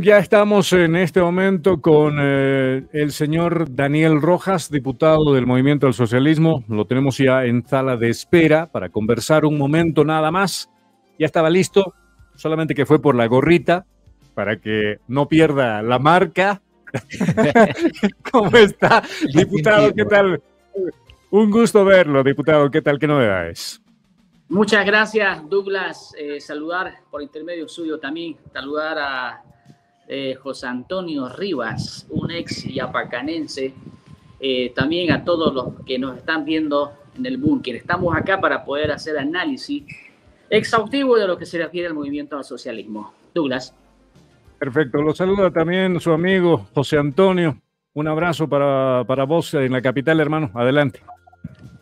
Ya estamos en este momento con eh, el señor Daniel Rojas, diputado del Movimiento del Socialismo. Lo tenemos ya en sala de espera para conversar un momento nada más. Ya estaba listo, solamente que fue por la gorrita para que no pierda la marca. ¿Cómo está, diputado? ¿Qué tal? Un gusto verlo, diputado. ¿Qué tal? ¿Qué novedades? Muchas gracias, Douglas. Eh, saludar por intermedio suyo también, saludar a eh, José Antonio Rivas, un ex yapacanense, eh, también a todos los que nos están viendo en el búnker. Estamos acá para poder hacer análisis exhaustivo de lo que se refiere al movimiento al socialismo. Douglas. Perfecto, lo saluda también su amigo José Antonio. Un abrazo para, para vos en la capital, hermano. Adelante.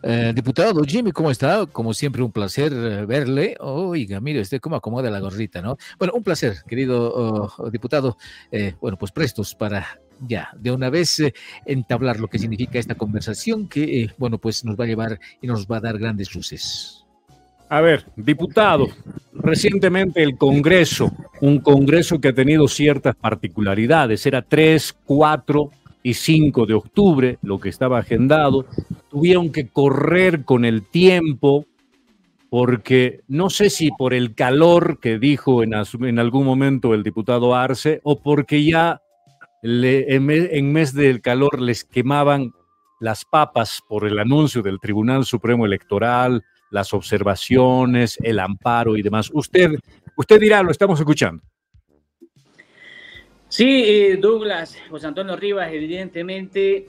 Eh, diputado Jimmy, ¿cómo está? Como siempre, un placer eh, verle. Oiga, mire usted cómo acomoda la gorrita, ¿no? Bueno, un placer, querido oh, diputado. Eh, bueno, pues prestos para ya, de una vez entablar lo que significa esta conversación que, bueno, pues nos va a llevar y nos va a dar grandes luces. A ver, diputado, recientemente el Congreso, un Congreso que ha tenido ciertas particularidades, era tres, cuatro y 5 de octubre, lo que estaba agendado, tuvieron que correr con el tiempo porque no sé si por el calor que dijo en, en algún momento el diputado Arce o porque ya le, en mes del calor les quemaban las papas por el anuncio del Tribunal Supremo Electoral, las observaciones, el amparo y demás. Usted, usted dirá, lo estamos escuchando. Sí, eh, Douglas, José Antonio Rivas, evidentemente,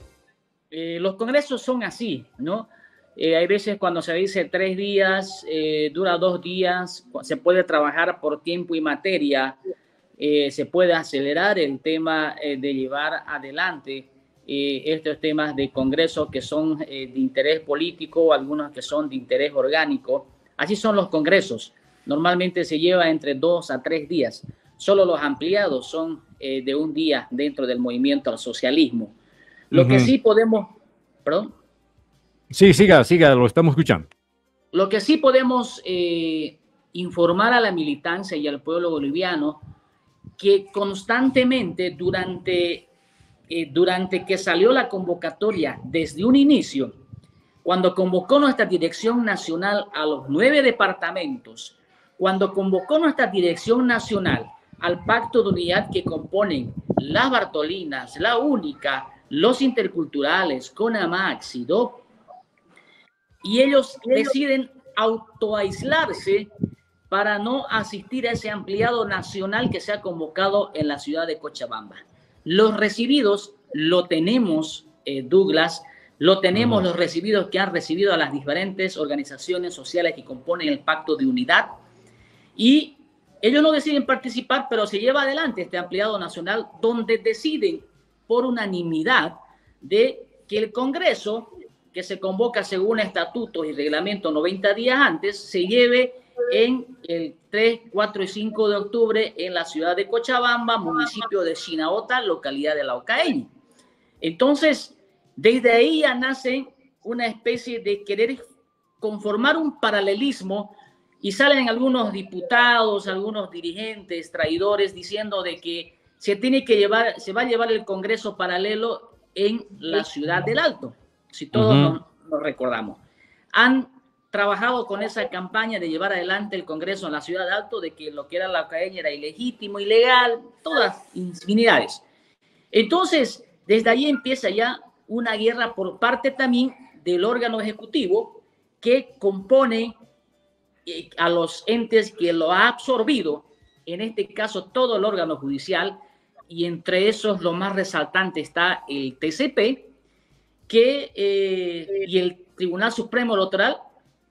eh, los congresos son así, ¿no? Eh, hay veces cuando se dice tres días, dura dos días, se puede trabajar por tiempo y materia, se puede acelerar el tema de llevar adelante estos temas de congreso que son de interés político, algunos que son de interés orgánico. Así son los congresos. Normalmente se lleva entre dos a tres días. Solo los ampliados son eh, de un día dentro del movimiento al socialismo. Lo que sí podemos, perdón. Sí, siga, siga, lo estamos escuchando. Lo que sí podemos eh, informar a la militancia y al pueblo boliviano que constantemente durante, eh, durante que salió la convocatoria desde un inicio, cuando convocó nuestra dirección nacional a los nueve departamentos, cuando convocó nuestra dirección nacional al pacto de unidad que componen las Bartolinas, la Única, los interculturales, CONAMAX y DOP, y ellos deciden autoaislarse para no asistir a ese ampliado nacional que se ha convocado en la ciudad de Cochabamba. Los recibidos lo tenemos, eh, Douglas, lo tenemos los recibidos que han recibido a las diferentes organizaciones sociales que componen el pacto de unidad. Y ellos no deciden participar, pero se lleva adelante este ampliado nacional donde deciden por unanimidad de que el Congreso, que se convoca según estatutos y reglamento 90 días antes, se lleve en el 3, 4 y 5 de octubre en la ciudad de Cochabamba, municipio de Chinaota, localidad de Laucaeña. Entonces, desde ahí ya nace una especie de querer conformar un paralelismo y salen algunos diputados, algunos dirigentes, traidores, diciendo de que se tiene que llevar, se va a llevar el Congreso paralelo en la ciudad del Alto, si todos nos, recordamos. Han trabajado con esa campaña de llevar adelante el Congreso en la ciudad del Alto, de que lo que era la academia era ilegítimo, ilegal, todas infinidades. Entonces, desde ahí empieza ya una guerra por parte también del órgano ejecutivo que compone a los entes que lo ha absorbido, en este caso todo el órgano judicial, y entre esos lo más resaltante está el TCP que, eh, y el Tribunal Supremo Electoral,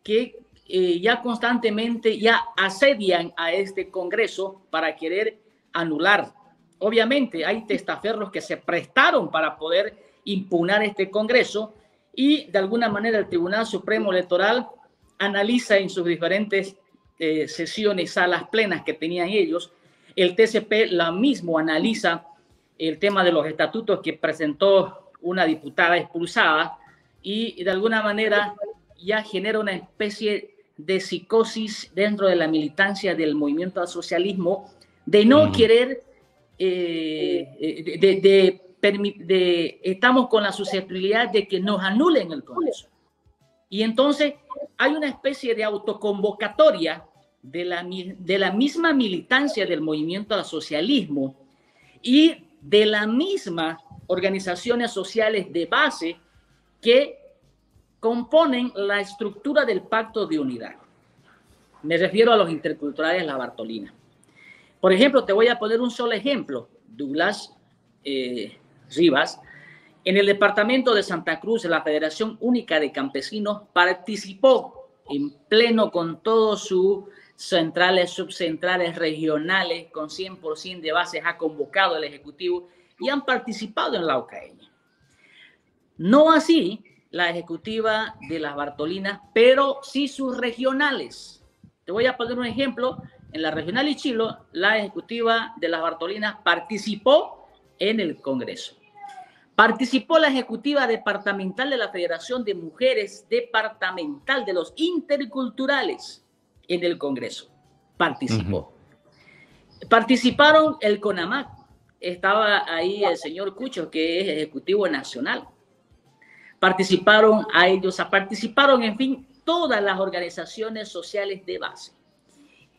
que eh, ya constantemente ya asedian a este Congreso para querer anular. Obviamente hay testaferros que se prestaron para poder impugnar este Congreso y de alguna manera el Tribunal Supremo Electoral analiza en sus diferentes eh, sesiones, salas plenas que tenían ellos. El TCP la mismo analiza el tema de los estatutos que presentó una diputada expulsada y de alguna manera ya genera una especie de psicosis dentro de la militancia del movimiento al socialismo de no querer, eh, de, de, estamos con la susceptibilidad de que nos anulen el Congreso. Y entonces hay una especie de autoconvocatoria de la, de la misma militancia del movimiento al socialismo y de las mismas organizaciones sociales de base que componen la estructura del pacto de unidad. Me refiero a los interculturales La Bartolina. Por ejemplo, te voy a poner un solo ejemplo. Douglas eh, Rivas, en el departamento de Santa Cruz, la Federación Única de Campesinos participó en pleno con todos sus centrales, subcentrales, regionales, con 100% de bases, ha convocado el Ejecutivo y han participado en la OCAE. No así la ejecutiva de las Bartolinas, pero sí sus regionales. Te voy a poner un ejemplo. En la regional Ichilo, la ejecutiva de las Bartolinas participó en el Congreso. Participó la ejecutiva departamental de la Federación de Mujeres Departamental de los Interculturales en el Congreso. Participó. Participaron el CONAMAC. Estaba ahí el señor Cucho, que es ejecutivo nacional. Participaron a ellos, participaron, en fin, todas las organizaciones sociales de base.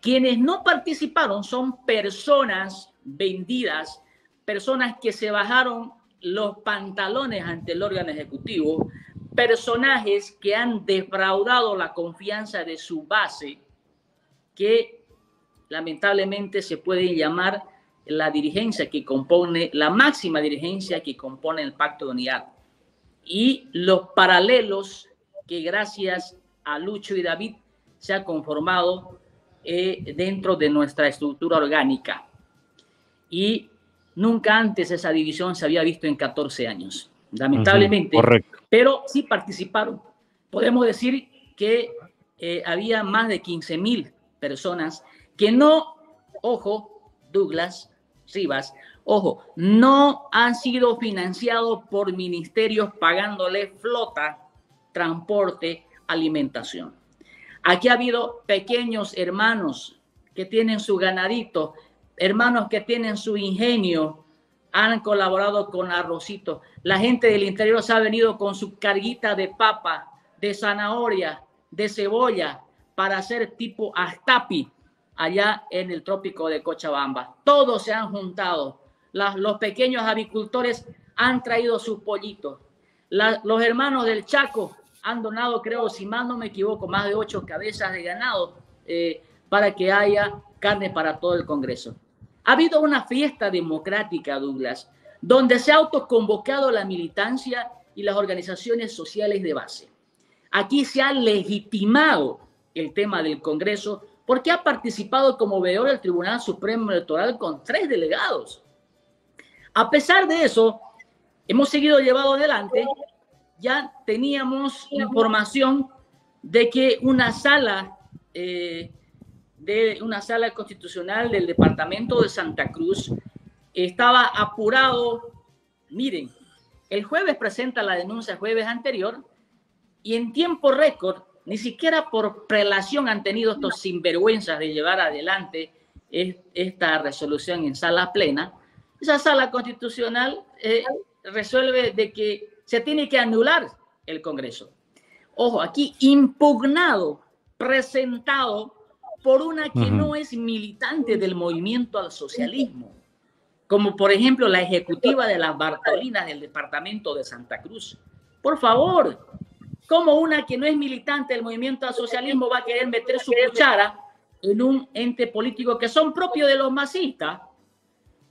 Quienes no participaron son personas vendidas, personas que se bajaron los pantalones ante el órgano ejecutivo, personajes que han defraudado la confianza de su base, que lamentablemente se puede llamar la dirigencia que compone, la máxima dirigencia que compone el Pacto de Unidad, y los paralelos que gracias a Lucho y David se ha conformado eh, dentro de nuestra estructura orgánica. Y Nunca antes esa división se había visto en 14 años, lamentablemente. correcto. Pero sí participaron. Podemos decir que eh, había más de 15 mil personas que no, ojo, Douglas Rivas, ojo, no han sido financiados por ministerios pagándole flota, transporte, alimentación. Aquí ha habido pequeños hermanos que tienen su ganadito hermanos que tienen su ingenio han colaborado con Arrocito. La gente del interior se ha venido con su carguita de papa, de zanahoria, de cebolla para hacer tipo astapi allá en el trópico de Cochabamba. Todos se han juntado. Los pequeños avicultores han traído sus pollitos. los hermanos del Chaco han donado, creo, si mal no me equivoco, más de ocho cabezas de ganado eh, para que haya carne para todo el Congreso. Ha habido una fiesta democrática, Douglas, donde se ha autoconvocado la militancia y las organizaciones sociales de base. Aquí se ha legitimado el tema del Congreso porque ha participado como veedor del Tribunal Supremo Electoral con tres delegados. A pesar de eso, hemos seguido llevado adelante. Ya teníamos información de que una sala eh, de una sala constitucional del departamento de Santa Cruz estaba apurado. Miren, el jueves presenta la denuncia jueves anterior y en tiempo récord, ni siquiera por prelación han tenido estos sinvergüenzas de llevar adelante esta resolución en sala plena. Esa sala constitucional eh, resuelve de que se tiene que anular el Congreso. Ojo, aquí impugnado, presentado por una que no es militante del movimiento al socialismo, como por ejemplo la ejecutiva de las Bartolinas del departamento de Santa Cruz. Por favor, como una que no es militante del movimiento al socialismo va a querer meter su cuchara en un ente político que son propios de los masistas?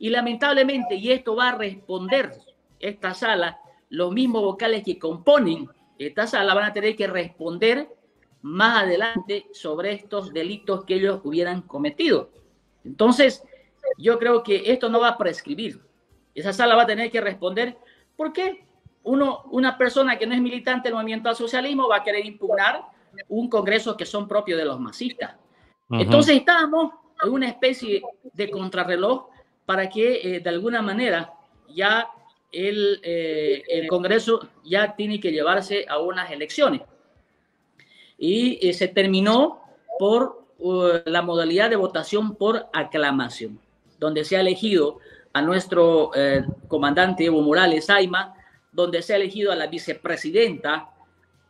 Y lamentablemente, y esto va a responder esta sala, los mismos vocales que componen esta sala van a tener que responder más adelante sobre estos delitos que ellos hubieran cometido. Entonces, yo creo que esto no va a prescribir. Esa sala va a tener que responder por qué uno, una persona que no es militante del movimiento al socialismo va a querer impugnar un congreso que son propios de los masistas. Entonces estamos en una especie de contrarreloj para que eh, de alguna manera ya el, eh, el Congreso ya tiene que llevarse a unas elecciones. Y se terminó por uh, la modalidad de votación por aclamación, donde se ha elegido a nuestro eh, comandante Evo Morales Aima, donde se ha elegido a la vicepresidenta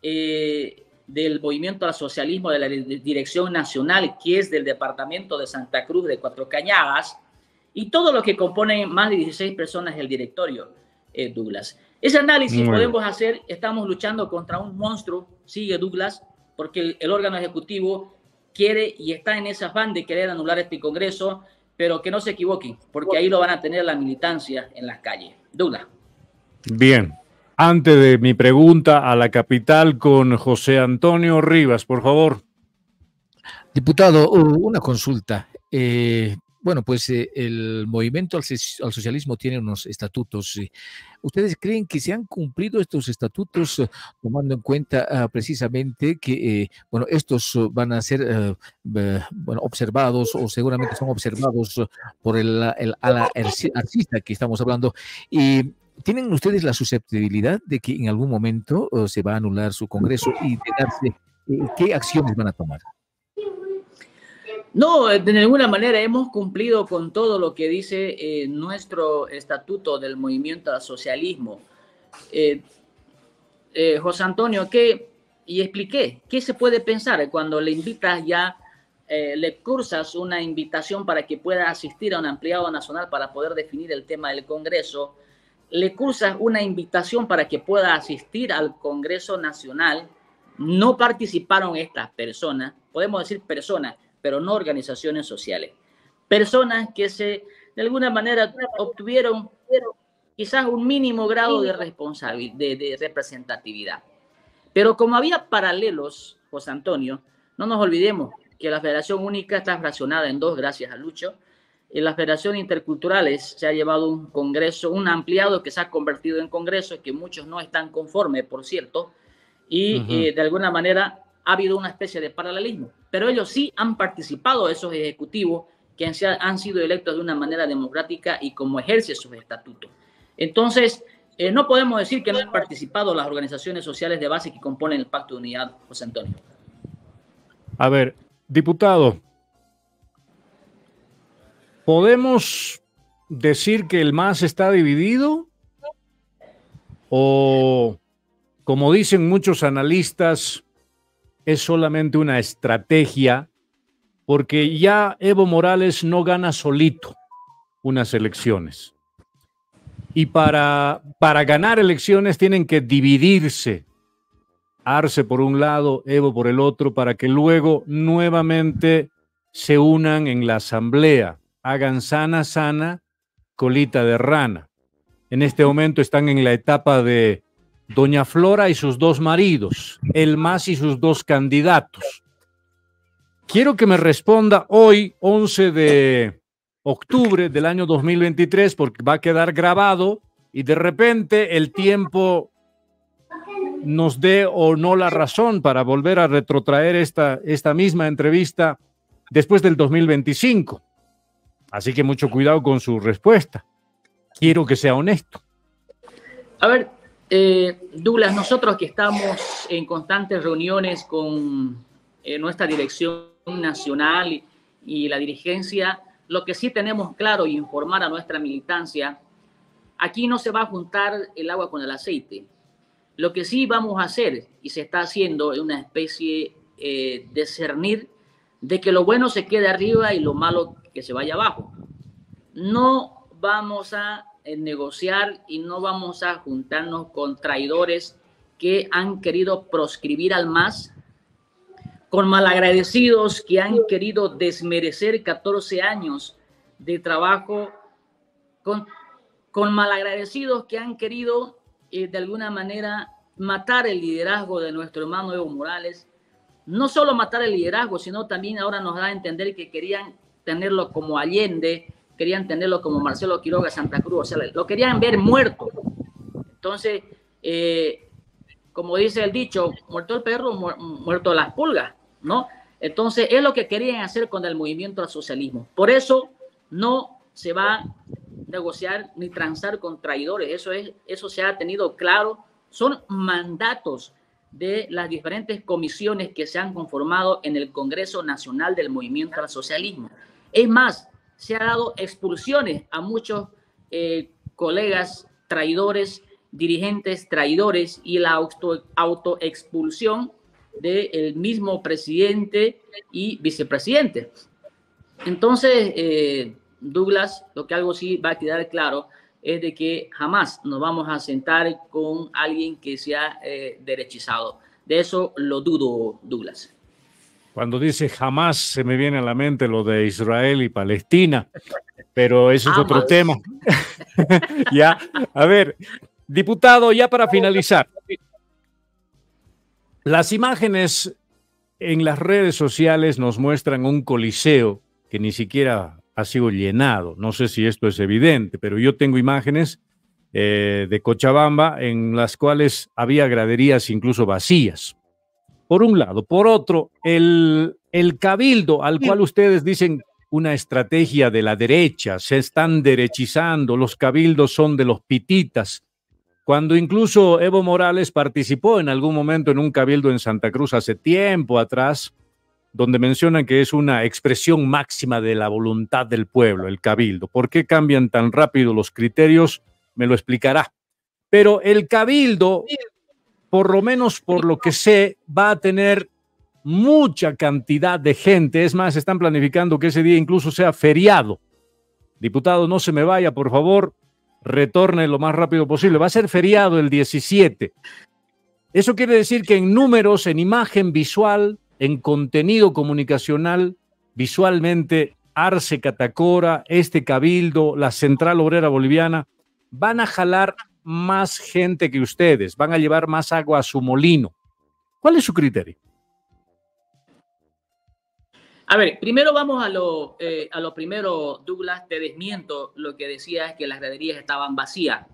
eh, del Movimiento al Socialismo de la Dirección Nacional, que es del Departamento de Santa Cruz de Cuatro Cañadas, y todo lo que componen más de 16 personas del directorio, eh, Douglas. Ese análisis podemos hacer, estamos luchando contra un monstruo, sigue Douglas, porque el órgano ejecutivo quiere y está en ese afán de querer anular este Congreso, pero que no se equivoquen, porque ahí lo van a tener la militancia en las calles. Duda. Bien. Antes de mi pregunta a la capital con José Antonio Rivas, por favor. Diputado, una consulta. Eh, bueno, pues eh, el movimiento al, socialismo tiene unos estatutos. Eh. ¿Ustedes creen que se han cumplido estos estatutos eh, tomando en cuenta ah, precisamente que, bueno, estos van a ser, bueno, observados o seguramente son observados por el, el ala artista que estamos hablando? Y ¿Tienen ustedes la susceptibilidad de que en algún momento se va a anular su Congreso y de darse, qué acciones van a tomar? No, de ninguna manera hemos cumplido con todo lo que dice eh, nuestro estatuto del movimiento al socialismo. Eh, eh, José Antonio, ¿qué? Y expliqué, ¿qué se puede pensar cuando le invitas ya, le cursas una invitación para que pueda asistir a un ampliado nacional para poder definir el tema del Congreso? Le cursas una invitación para que pueda asistir al Congreso Nacional. No participaron estas personas, podemos decir personas, pero no organizaciones sociales. Personas que se, de alguna manera, obtuvieron quizás un mínimo grado de, responsabilidad, de, representatividad. Pero como había paralelos, José Antonio, no nos olvidemos que la Federación Única está fraccionada en dos, gracias a Lucho. En la Federación Interculturales se ha llevado un congreso, un ampliado que se ha convertido en congreso, que muchos no están conformes, por cierto, y eh, de alguna manera ha habido una especie de paralelismo, pero ellos sí han participado, esos ejecutivos que han, sido electos de una manera democrática y como ejerce sus estatutos. Entonces, eh, no podemos decir que no han participado las organizaciones sociales de base que componen el Pacto de Unidad, José Antonio. A ver, diputado, ¿podemos decir que el MAS está dividido? ¿O, como dicen muchos analistas, es solamente una estrategia porque ya Evo Morales no gana solito unas elecciones. Y para, para ganar elecciones tienen que dividirse. Arce por un lado, Evo por el otro, para que luego nuevamente se unan en la asamblea, hagan sana, sana, colita de rana. En este momento están en la etapa de Doña Flora y sus dos maridos, el más y sus dos candidatos. Quiero que me responda hoy, 11 de octubre del año 2023, porque va a quedar grabado y de repente el tiempo nos dé o no la razón para volver a retrotraer esta, esta misma entrevista después del 2025. Así que mucho cuidado con su respuesta. Quiero que sea honesto. A ver, eh, Douglas, nosotros que estamos en constantes reuniones con eh, nuestra dirección nacional y, la dirigencia, lo que sí tenemos claro y informar a nuestra militancia, aquí no se va a juntar el agua con el aceite. Lo que sí vamos a hacer y se está haciendo es una especie eh, de cernir de que lo bueno se quede arriba y lo malo que se vaya abajo. No vamos a en negociar y no vamos a juntarnos con traidores que han querido proscribir al MAS, con malagradecidos que han querido desmerecer 14 años de trabajo, con, con malagradecidos que han querido eh, de alguna manera matar el liderazgo de nuestro hermano Evo Morales. No solo matar el liderazgo, sino también ahora nos da a entender que querían tenerlo como Allende, querían tenerlo como Marcelo Quiroga Santa Cruz, o sea, lo querían ver muerto. Entonces, eh, como dice el dicho, muerto el perro, muerto las pulgas, ¿no? Entonces, es lo que querían hacer con el movimiento al socialismo. Por eso, no se va negociar ni transar con traidores. Eso, es, eso se ha tenido claro. Son mandatos de las diferentes comisiones que se han conformado en el Congreso Nacional del Movimiento al Socialismo. Es más, se ha dado expulsiones a muchos eh, colegas traidores, dirigentes traidores y la auto, autoexpulsión del mismo presidente y vicepresidente. Entonces, eh, Douglas, lo que algo sí va a quedar claro es de que jamás nos vamos a sentar con alguien que sea eh, derechizado. De eso lo dudo, Douglas. Cuando dice jamás se me viene a la mente lo de Israel y Palestina, pero eso es otro tema. ya, a ver, diputado, ya para finalizar. Las imágenes en las redes sociales nos muestran un coliseo que ni siquiera ha sido llenado. No sé si esto es evidente, pero yo tengo imágenes eh, de Cochabamba en las cuales había graderías incluso vacías. Por un lado. Por otro, el, el cabildo al cual ustedes dicen una estrategia de la derecha, se están derechizando, los cabildos son de los pititas. Cuando incluso Evo Morales participó en algún momento en un cabildo en Santa Cruz hace tiempo atrás, donde mencionan que es una expresión máxima de la voluntad del pueblo, el cabildo. ¿Por qué cambian tan rápido los criterios? Me lo explicará. Pero el cabildo, por lo menos por lo que sé, va a tener mucha cantidad de gente. Es más, están planificando que ese día incluso sea feriado. Diputado, no se me vaya, por favor, retorne lo más rápido posible. Va a ser feriado el 17. Eso quiere decir que en números, en imagen visual, en contenido comunicacional, visualmente, Arce Catacora, este Cabildo, la Central Obrera Boliviana, van a jalar más gente que ustedes, van a llevar más agua a su molino. ¿Cuál es su criterio? A ver, primero vamos a lo, eh, a lo primero, Douglas, te desmiento lo que decías que las graderías estaban vacías.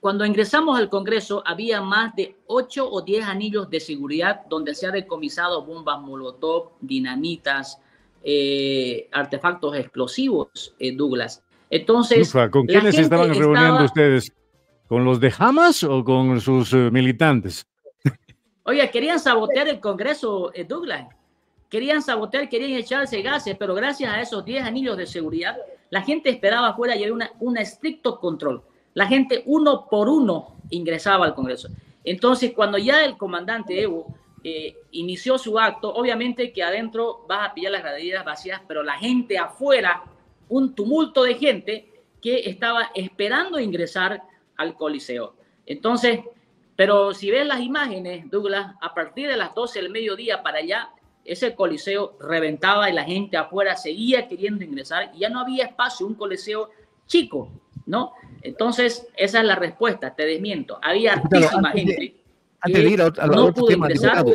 Cuando ingresamos al Congreso había más de 8 o 10 anillos de seguridad donde se ha decomisado bombas molotov, dinamitas, eh, artefactos explosivos, eh, Douglas. Entonces, ¿con quiénes estaban reuniendo ustedes? ¿Con los de Hamas o con sus eh, militantes? Oye, querían sabotear el Congreso, Douglas. Querían sabotear, querían echarse gases, pero gracias a esos 10 anillos de seguridad, la gente esperaba afuera y había un estricto control la gente uno por uno ingresaba al Congreso. Entonces, cuando ya el comandante Evo eh, inició su acto, obviamente que adentro vas a pillar las graderías vacías, pero la gente afuera, un tumulto de gente que estaba esperando ingresar al Coliseo. Entonces, pero si ves las imágenes, Douglas, a partir de las 12 del mediodía para allá, ese coliseo reventaba y la gente afuera seguía queriendo ingresar y ya no había espacio, un coliseo chico, ¿no? Entonces, esa es la respuesta, te desmiento. Había hartísima gente. Antes de ir a, otro tema, diputado,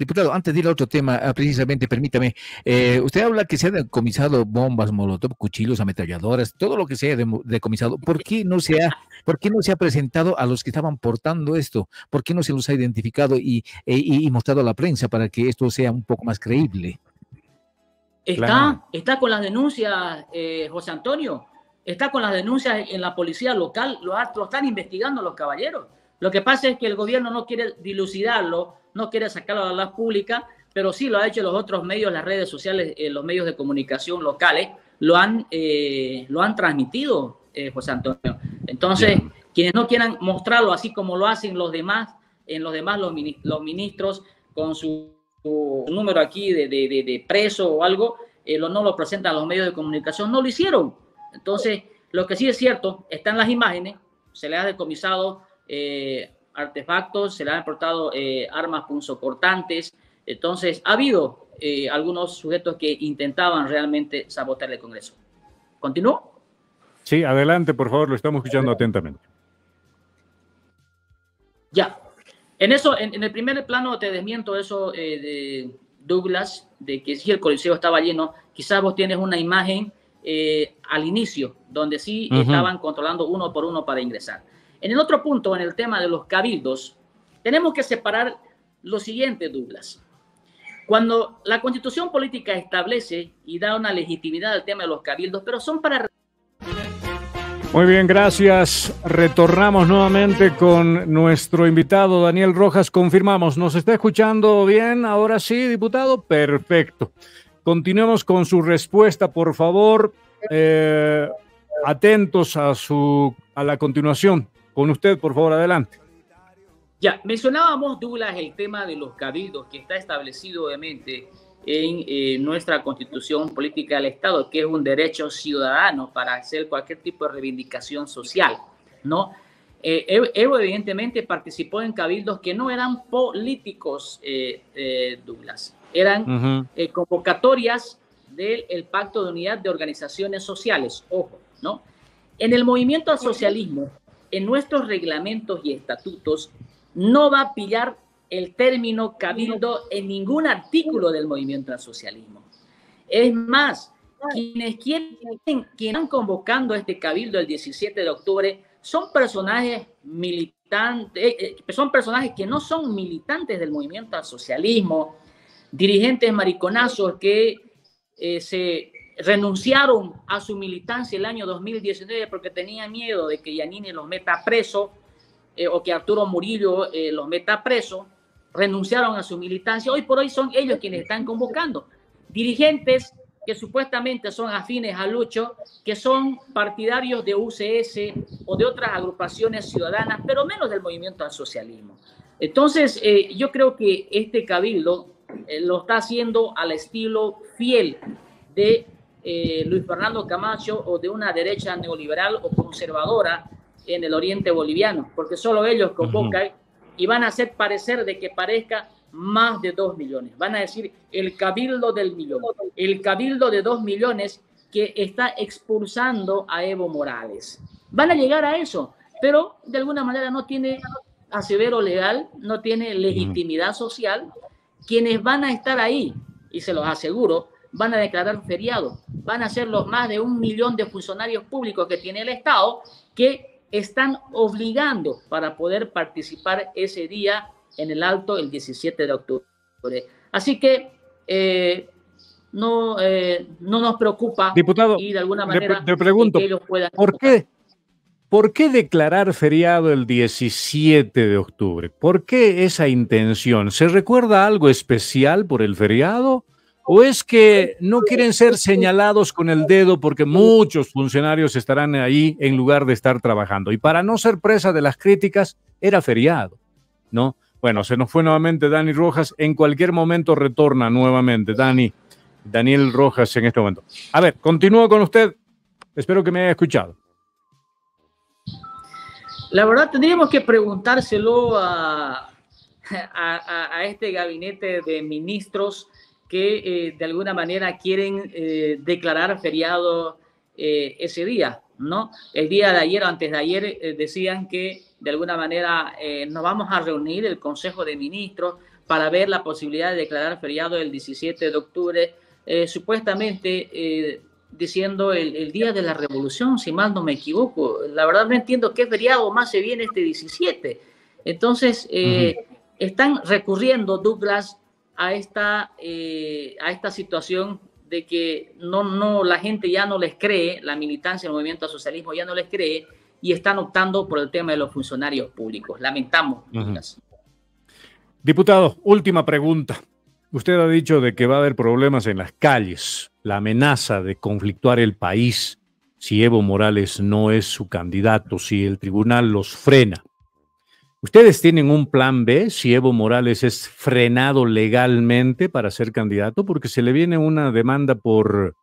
diputado, antes de ir a otro tema, ah, precisamente, permítame, eh, usted habla que se han decomisado bombas, molotov, cuchillos, ametralladoras, todo lo que se ha decomisado. ¿Por qué no se ha, por qué no se ha presentado a los que estaban portando esto? ¿Por qué no se los ha identificado y, e, mostrado a la prensa para que esto sea un poco más creíble? Está, está con las denuncias, eh, José Antonio está con las denuncias en la policía local, lo, están investigando los caballeros. Lo que pasa es que el gobierno no quiere dilucidarlo, no quiere sacarlo a la luz pública, pero sí lo ha hecho los otros medios, las redes sociales, eh, los medios de comunicación locales, lo han, eh, lo han transmitido, eh, José Antonio. Entonces, quienes no quieran mostrarlo así como lo hacen los demás, en los demás los, ministros con su, número aquí de, de, preso o algo, no lo presentan a los medios de comunicación, no lo hicieron. Entonces, lo que sí es cierto, están las imágenes, se le ha decomisado eh, artefactos, se le han aportado eh, armas punzocortantes. Entonces, ha habido eh, algunos sujetos que intentaban realmente sabotear el Congreso. ¿Continúo? Sí, adelante, por favor, lo estamos escuchando atentamente. Ya. En eso, en, el primer plano te desmiento eso de Douglas, de que si el coliseo estaba lleno. Quizás vos tienes una imagen eh, al inicio, donde sí estaban controlando uno por uno para ingresar. En el otro punto, en el tema de los cabildos, tenemos que separar lo siguiente, Douglas. Cuando la constitución política establece y da una legitimidad al tema de los cabildos, pero son para Muy bien, gracias. Retornamos nuevamente con nuestro invitado Daniel Rojas. Confirmamos, ¿nos está escuchando bien? Ahora sí, diputado. Perfecto. Continuemos con su respuesta, por favor. Eh, atentos a su a la continuación. Con usted, por favor, adelante. Ya, mencionábamos, Douglas, el tema de los cabildos que está establecido obviamente en eh, nuestra constitución política del Estado, que es un derecho ciudadano para hacer cualquier tipo de reivindicación social, ¿no? Eh, Evo evidentemente participó en cabildos que no eran políticos, eh, Douglas, eran convocatorias del Pacto de Unidad de Organizaciones Sociales, ojo, ¿no? En el movimiento al socialismo, en nuestros reglamentos y estatutos, no va a pillar el término cabildo en ningún artículo del movimiento al socialismo. Es más, quienes quieren, quienes están convocando este cabildo el 17 de octubre son personajes militantes, eh, eh, son personajes que no son militantes del movimiento al socialismo, dirigentes mariconazos que eh, se renunciaron a su militancia el año 2019 porque tenían miedo de que Yanini los meta preso o que Arturo Murillo los meta preso renunciaron a su militancia. Hoy por hoy son ellos quienes están convocando. Dirigentes que supuestamente son afines a Lucho, que son partidarios de UCS o de otras agrupaciones ciudadanas, pero menos del movimiento al socialismo. Entonces, eh, yo creo que este cabildo eh, lo está haciendo al estilo fiel de eh, Luis Fernando Camacho o de una derecha neoliberal o conservadora en el oriente boliviano, porque solo ellos convocan y van a hacer parecer de que parezca más de dos millones. Van a decir el cabildo del millón, el cabildo de dos millones que está expulsando a Evo Morales. Van a llegar a eso, pero de alguna manera no tiene asevero legal, no tiene legitimidad social. Quienes van a estar ahí, y se los aseguro, van a declarar feriado. Van a ser los más de un millón de funcionarios públicos que tiene el Estado que están obligando para poder participar ese día en el alto el 17 de octubre. Así que eh, no, eh, no nos preocupa Diputado, y de alguna manera te, pregunto, que ellos puedan ¿por qué, ¿por qué declarar feriado el 17 de octubre? ¿Por qué esa intención? ¿Se recuerda algo especial por el feriado? ¿O es que no quieren ser señalados con el dedo porque muchos funcionarios estarán ahí en lugar de estar trabajando? Y para no ser presa de las críticas, era feriado, ¿no? Bueno, se nos fue nuevamente Dani Rojas. En cualquier momento retorna nuevamente Dani, Daniel Rojas en este momento. A ver, continúo con usted. Espero que me haya escuchado. La verdad, tendríamos que preguntárselo a, a este gabinete de ministros que eh, de alguna manera quieren eh, declarar feriado eh, ese día, ¿no? El día de ayer o antes de ayer decían que de alguna manera nos vamos a reunir el Consejo de Ministros para ver la posibilidad de declarar feriado el 17 de octubre, supuestamente diciendo el, día de la revolución, si mal no me equivoco. La verdad no entiendo qué feriado más se viene este 17. Entonces, están recurriendo, Douglas, a esta, eh, a esta situación de que no, no, la gente ya no les cree, la militancia del movimiento al socialismo ya no les cree y están optando por el tema de los funcionarios públicos. Lamentamos. Diputado, última pregunta. Usted ha dicho de que va a haber problemas en las calles, la amenaza de conflictuar el país si Evo Morales no es su candidato, si el tribunal los frena. ¿Ustedes tienen un plan B si Evo Morales es frenado legalmente para ser candidato? Porque se le viene una demanda por,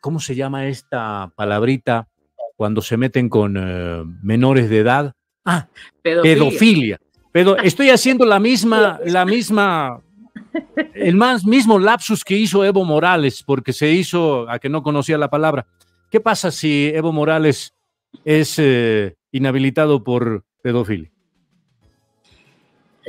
¿cómo se llama esta palabrita cuando se meten con eh, menores de edad? Ah, pedofilia. Pero estoy haciendo la misma, la misma, el más mismo lapsus que hizo Evo Morales, porque se hizo a que no conocía la palabra. ¿Qué pasa si Evo Morales es eh, inhabilitado por pedofilia?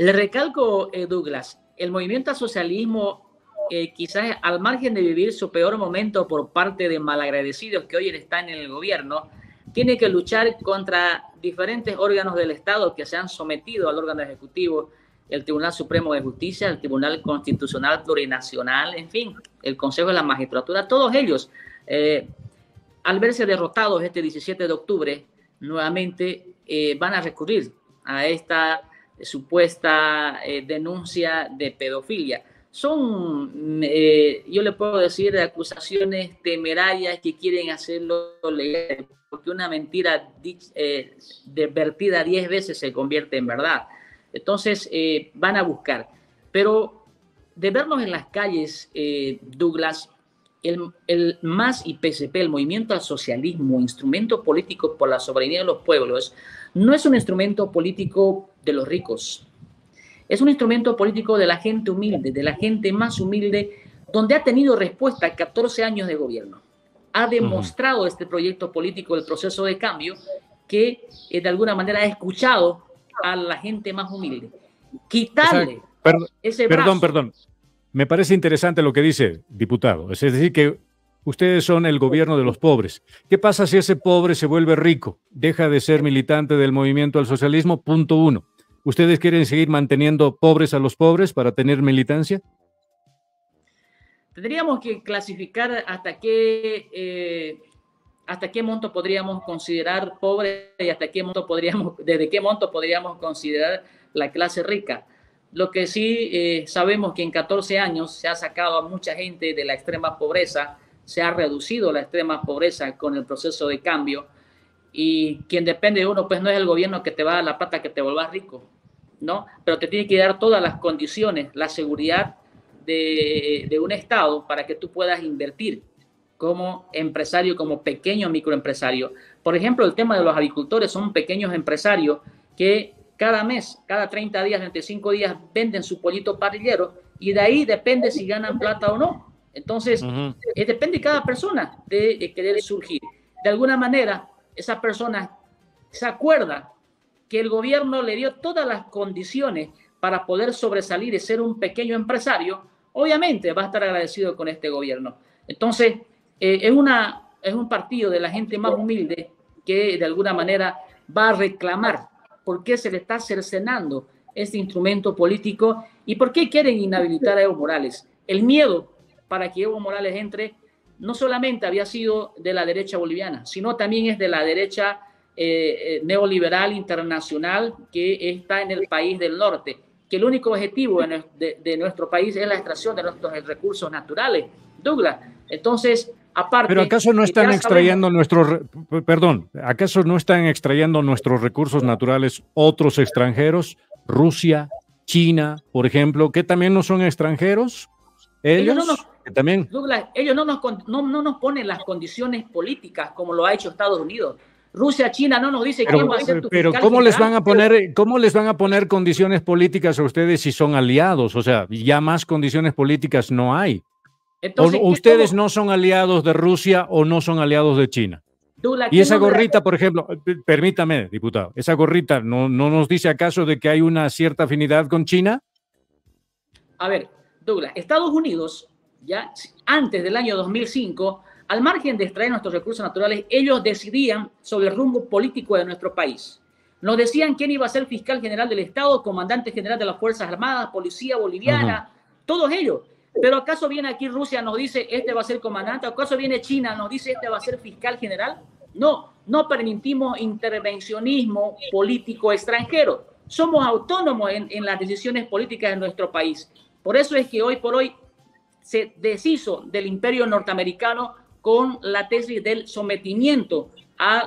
Le recalco, eh, Douglas, el movimiento al socialismo, eh, quizás al margen de vivir su peor momento por parte de malagradecidos que hoy están en el gobierno, tiene que luchar contra diferentes órganos del Estado que se han sometido al órgano ejecutivo, el Tribunal Supremo de Justicia, el Tribunal Constitucional Plurinacional, en fin, el Consejo de la Magistratura, todos ellos. Eh, al verse derrotados este 17 de octubre, nuevamente van a recurrir a esta supuesta eh, denuncia de pedofilia. Son, eh, yo le puedo decir, acusaciones temerarias que quieren hacerlo legal, porque una mentira vertida diez veces se convierte en verdad. Entonces, van a buscar. Pero de vernos en las calles, Douglas, el, el MAS y PSP, el Movimiento al Socialismo, instrumento político por la soberanía de los pueblos, no es un instrumento político de los ricos. Es un instrumento político de la gente humilde, de la gente más humilde, donde ha tenido respuesta a 14 años de gobierno. Ha demostrado este proyecto político del proceso de cambio que eh, de alguna manera ha escuchado a la gente más humilde. Quitarle ese Perdón, perdón. Me parece interesante lo que dice, diputado. Es decir, que ustedes son el gobierno de los pobres. ¿Qué pasa si ese pobre se vuelve rico? Deja de ser militante del movimiento al socialismo. Punto uno. ¿Ustedes quieren seguir manteniendo pobres a los pobres para tener militancia? Tendríamos que clasificar hasta qué, eh, hasta qué monto podríamos considerar pobre y hasta qué monto podríamos, desde qué monto podríamos considerar la clase rica. Lo que sí eh, sabemos que en 14 años se ha sacado a mucha gente de la extrema pobreza, se ha reducido la extrema pobreza con el proceso de cambio y quien depende de uno pues no es el gobierno que te va a dar la plata que te vuelvas rico, ¿no? Pero te tiene que dar todas las condiciones, la seguridad de, de un Estado para que tú puedas invertir como empresario, como pequeño microempresario. Por ejemplo, el tema de los agricultores son pequeños empresarios que cada mes, cada 30 días, 25 días, venden su pollito parrillero y de ahí depende si ganan plata o no. Entonces, eh, depende de cada persona de, querer surgir. De alguna manera, esa persona se acuerda que el gobierno le dio todas las condiciones para poder sobresalir y ser un pequeño empresario, obviamente va a estar agradecido con este gobierno. Entonces, eh, es, una, es un partido de la gente más humilde que de alguna manera va a reclamar por qué se le está cercenando este instrumento político y por qué quieren inhabilitar a Evo Morales. El miedo para que Evo Morales entre no solamente había sido de la derecha boliviana, sino también es de la derecha eh, eh, neoliberal internacional que está en el país del norte, que el único objetivo de, de nuestro país es la extracción de nuestros recursos naturales. Douglas, entonces pero acaso no están extrayendo nuestros, perdón, acaso no están extrayendo nuestros recursos naturales otros extranjeros, Rusia, China, por ejemplo, que también no son extranjeros. Ellos, no nos, también. ellos no nos, no, nos ponen las condiciones políticas como lo ha hecho Estados Unidos. Rusia, China no nos dice quién va a ser tu Pero ¿cómo les van a poner, cómo les van a poner condiciones políticas a ustedes si son aliados? O sea, ya más condiciones políticas no hay o, ustedes no son aliados de Rusia o no son aliados de China. y esa gorrita, por ejemplo, permítame, diputado, esa gorrita no, no nos dice acaso de que hay una cierta afinidad con China. A ver, Douglas, Estados Unidos, ya antes del año 2005, al margen de extraer nuestros recursos naturales, ellos decidían sobre el rumbo político de nuestro país. Nos decían quién iba a ser fiscal general del Estado, comandante general de las Fuerzas Armadas, policía boliviana, todos ellos. Pero ¿acaso viene aquí Rusia, nos dice, este va a ser comandante? ¿Acaso viene China, nos dice, este va a ser fiscal general? No, no permitimos intervencionismo político extranjero. Somos autónomos en, las decisiones políticas de nuestro país. Por eso es que hoy por hoy se deshizo del imperio norteamericano con la tesis del sometimiento a,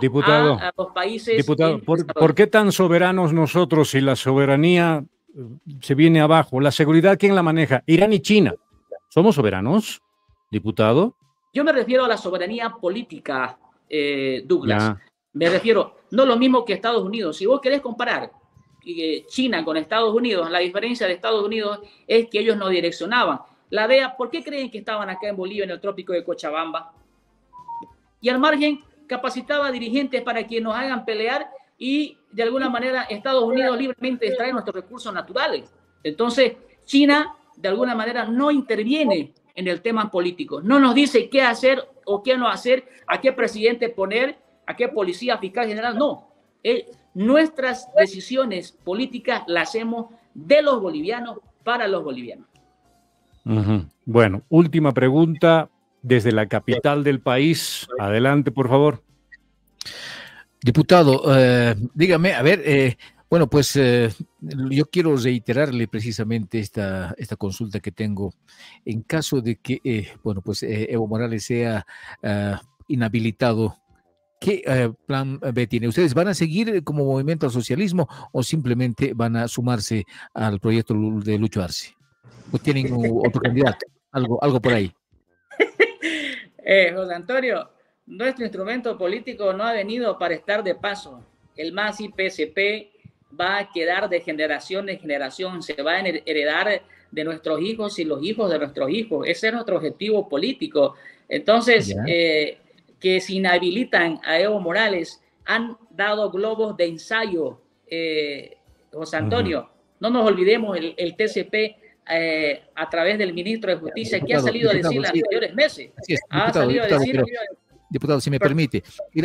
los países. Diputado, ¿por, qué tan soberanos nosotros si la soberanía eh, se viene abajo? ¿La seguridad quién la maneja? Irán y China. ¿Somos soberanos, diputado? Yo me refiero a la soberanía política, eh, Douglas. Me refiero, no lo mismo que Estados Unidos. Si vos querés comparar eh, China con Estados Unidos, la diferencia de Estados Unidos es que ellos no direccionaban. La DEA, ¿por qué creen que estaban acá en Bolivia, en el trópico de Cochabamba? Y al margen, capacitaba dirigentes para que nos hagan pelear y de alguna manera Estados Unidos libremente extrae nuestros recursos naturales. Entonces, China de alguna manera no interviene en el tema político, no nos dice qué hacer o qué no hacer, a qué presidente poner, a qué policía fiscal general, no. nuestras decisiones políticas las hacemos de los bolivianos para los bolivianos. Bueno, última pregunta. desde la capital del país. Adelante, por favor. Diputado, eh, dígame, a ver, eh, bueno, pues eh, yo quiero reiterarle precisamente esta, esta consulta que tengo. En caso de que, bueno, pues Evo Morales sea inhabilitado, ¿qué plan B tiene? ¿Ustedes van a seguir como movimiento al socialismo o simplemente van a sumarse al proyecto de Lucho Arce? ¿O tienen otro candidato? Algo, algo por ahí. José Antonio, nuestro instrumento político no ha venido para estar de paso. El MAS y PSP va a quedar de generación en generación, se va a heredar de nuestros hijos y los hijos de nuestros hijos. Ese es nuestro objetivo político. Entonces, eh, que se inhabilitan a Evo Morales, han dado globos de ensayo, eh, José Antonio. No nos olvidemos el, TCP eh, a través del ministro de Justicia, que ha salido a decir los anteriores meses. ha salido a decir diputado, si me permite.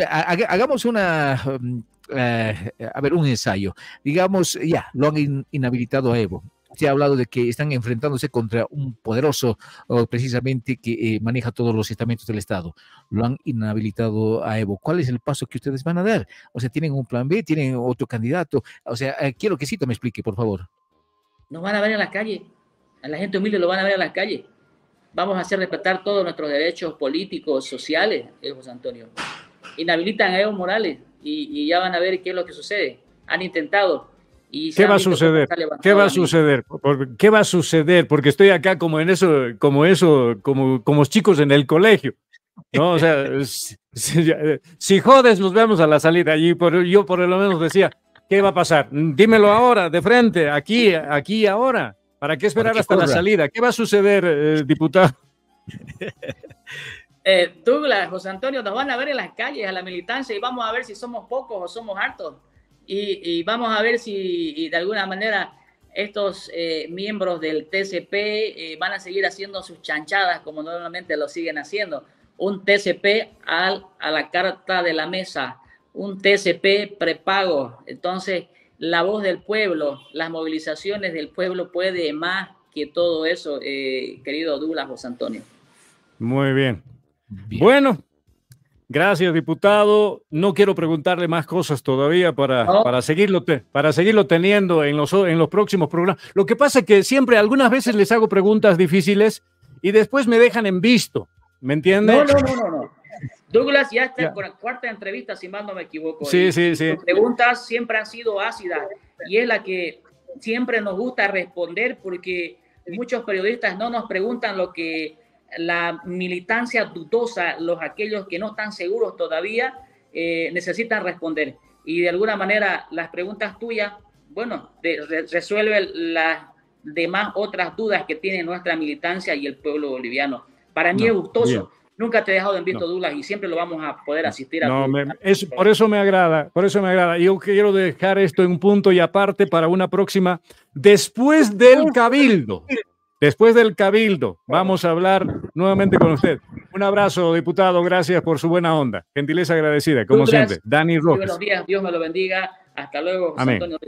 hagamos una, eh, a ver, un ensayo. Digamos, ya, lo han inhabilitado a Evo. Se ha hablado de que están enfrentándose contra un poderoso, precisamente, que eh, maneja todos los estamentos del Estado. Lo han inhabilitado a Evo. ¿Cuál es el paso que ustedes van a dar? O sea, ¿tienen un plan B? ¿Tienen otro candidato? O sea, eh, quiero que Cito me explique, por favor. Nos van a ver en la calle. A la gente humilde lo van a ver en la calle vamos a hacer respetar todos nuestros derechos políticos, sociales, José Antonio. Inhabilitan a Evo Morales y, ya van a ver qué es lo que sucede. Han intentado. Y ¿Qué va a suceder? ¿Qué va a suceder? ¿Qué va a suceder? Porque estoy acá como en eso, como eso, como, como chicos en el colegio. ¿no? O sea, si, jodes, nos vemos a la salida allí. Por, yo por lo menos decía, ¿qué va a pasar? Dímelo ahora, de frente, aquí, aquí, ahora. ¿Para qué esperar hasta la salida? ¿Qué va a suceder, eh, diputado? Eh, Douglas, José Antonio, nos van a ver en las calles a la militancia y vamos a ver si somos pocos o somos hartos. Y, vamos a ver si de alguna manera estos eh, miembros del TCP eh, van a seguir haciendo sus chanchadas como normalmente lo siguen haciendo. Un TCP al, a la carta de la mesa, un TCP prepago. Entonces, la voz del pueblo, las movilizaciones del pueblo puede más que todo eso, eh, querido Douglas José Antonio. Muy bien. Bueno, gracias, diputado. No quiero preguntarle más cosas todavía para, para, seguirlo, para seguirlo teniendo en los, en los próximos programas. Lo que pasa es que siempre, algunas veces les hago preguntas difíciles y después me dejan en visto. ¿Me entiendes? No, no, no, no. Douglas ya está con la cuarta entrevista, si mal no me equivoco. Sí, sí, sí. Las preguntas siempre han sido ácidas y es la que siempre nos gusta responder porque muchos periodistas no nos preguntan lo que la militancia dudosa, los aquellos que no están seguros todavía, eh, necesitan responder. Y de alguna manera las preguntas tuyas, bueno, resuelven las demás otras dudas que tiene nuestra militancia y el pueblo boliviano. Para mí es gustoso. Nunca te he dejado en visto, Douglas, y siempre lo vamos a poder asistir a. No, es, por eso me agrada, por eso me agrada. Yo quiero dejar esto en un punto y aparte para una próxima. Después del cabildo, después del cabildo, vamos a hablar nuevamente con usted. Un abrazo, diputado, gracias por su buena onda. Gentileza agradecida, como siempre. Dani Rojas. Buenos días, Dios me lo bendiga. Hasta luego, José Antonio